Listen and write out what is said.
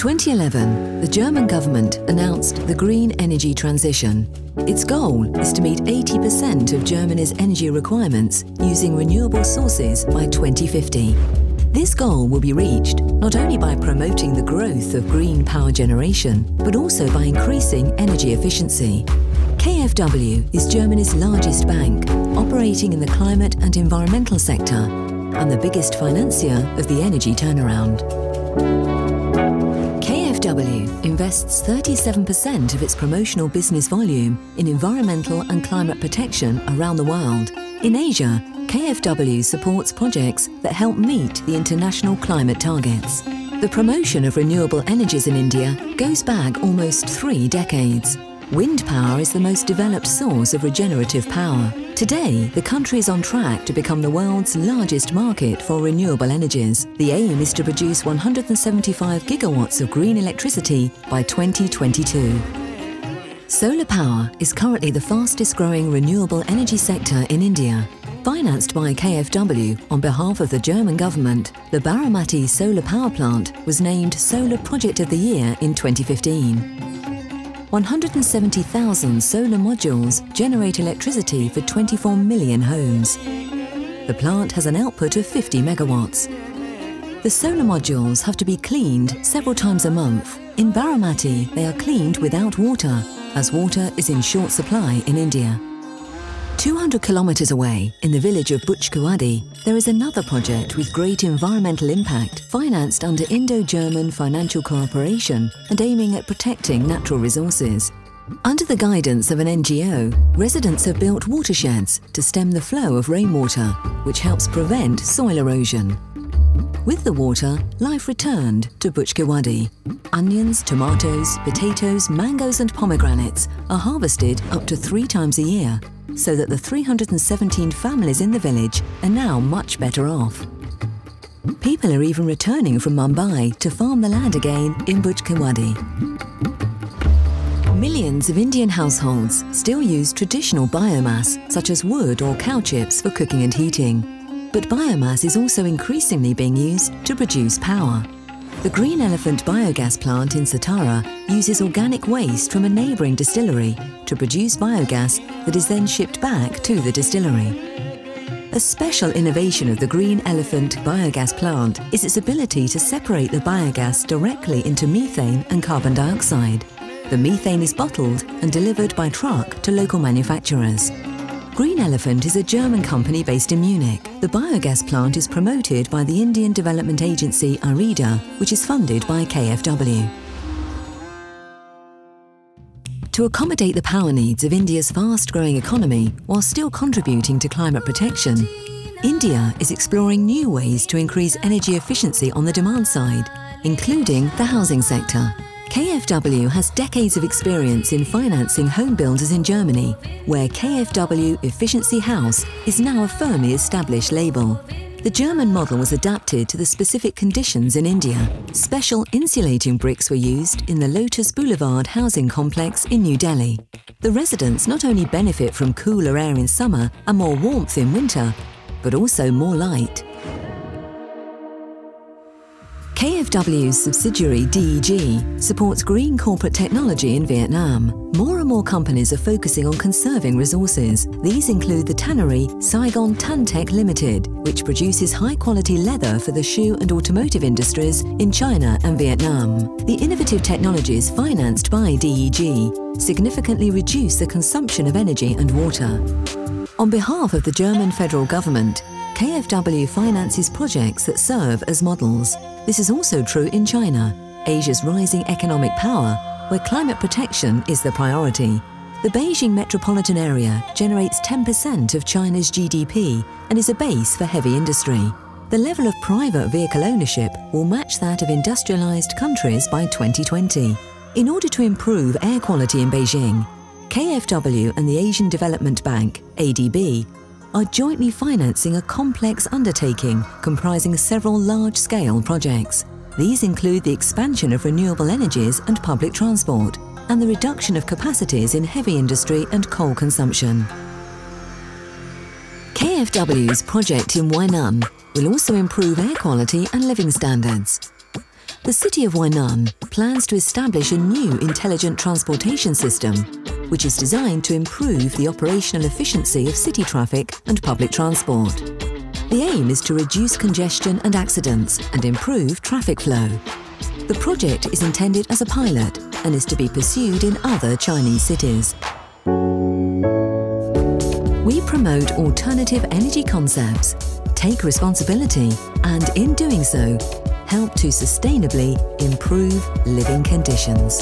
2011, the German government announced the green energy transition. Its goal is to meet 80% of Germany's energy requirements using renewable sources by 2050. This goal will be reached not only by promoting the growth of green power generation, but also by increasing energy efficiency. KfW is Germany's largest bank, operating in the climate and environmental sector, and the biggest financier of the energy turnaround. KfW invests 37% of its promotional business volume in environmental and climate protection around the world. In Asia, KfW supports projects that help meet the international climate targets. The promotion of renewable energies in India goes back almost three decades. Wind power is the most developed source of regenerative power. Today, the country is on track to become the world's largest market for renewable energies. The aim is to produce 175 gigawatts of green electricity by 2022. Solar power is currently the fastest growing renewable energy sector in India. Financed by KfW on behalf of the German government, the Baramati solar power plant was named Solar Project of the Year in 2015. 170,000 solar modules generate electricity for 24 million homes. The plant has an output of 50 megawatts. The solar modules have to be cleaned several times a month. In Baramati, they are cleaned without water, as water is in short supply in India. 200 kilometers away, in the village of Buchkewadi, there is another project with great environmental impact, financed under Indo-German financial cooperation and aiming at protecting natural resources. Under the guidance of an NGO, residents have built watersheds to stem the flow of rainwater, which helps prevent soil erosion. With the water, life returned to Buchkewadi. Onions, tomatoes, potatoes, mangoes and pomegranates are harvested up to three times a year so that the 317 families in the village are now much better off. People are even returning from Mumbai to farm the land again in Buchkewadi. Millions of Indian households still use traditional biomass, such as wood or cow chips for cooking and heating. But biomass is also increasingly being used to produce power. The Green Elephant biogas plant in Satara uses organic waste from a neighbouring distillery to produce biogas that is then shipped back to the distillery. A special innovation of the Green Elephant biogas plant is its ability to separate the biogas directly into methane and carbon dioxide. The methane is bottled and delivered by truck to local manufacturers. Green Elephant is a German company based in Munich. The biogas plant is promoted by the Indian development agency IREDA, which is funded by KfW. To accommodate the power needs of India's fast-growing economy while still contributing to climate protection, India is exploring new ways to increase energy efficiency on the demand side, including the housing sector. KfW has decades of experience in financing home builders in Germany, where KfW Efficiency House is now a firmly established label. The German model was adapted to the specific conditions in India. Special insulating bricks were used in the Lotus Boulevard housing complex in New Delhi. The residents not only benefit from cooler air in summer and more warmth in winter, but also more light. KfW's subsidiary DEG supports green corporate technology in Vietnam. More and more companies are focusing on conserving resources. These include the tannery Saigon Tantech Limited, which produces high-quality leather for the shoe and automotive industries in China and Vietnam. The innovative technologies financed by DEG significantly reduce the consumption of energy and water. On behalf of the German federal government, KfW finances projects that serve as models. This is also true in China, Asia's rising economic power, where climate protection is the priority. The Beijing metropolitan area generates 10% of China's GDP and is a base for heavy industry. The level of private vehicle ownership will match that of industrialized countries by 2020. In order to improve air quality in Beijing, KfW and the Asian Development Bank, ADB, are jointly financing a complex undertaking comprising several large-scale projects. These include the expansion of renewable energies and public transport, and the reduction of capacities in heavy industry and coal consumption. KfW's project in Huainan will also improve air quality and living standards. The City of Huainan plans to establish a new intelligent transportation system, which is designed to improve the operational efficiency of city traffic and public transport. The aim is to reduce congestion and accidents and improve traffic flow. The project is intended as a pilot and is to be pursued in other Chinese cities. We promote alternative energy concepts, take responsibility, and in doing so, help to sustainably improve living conditions.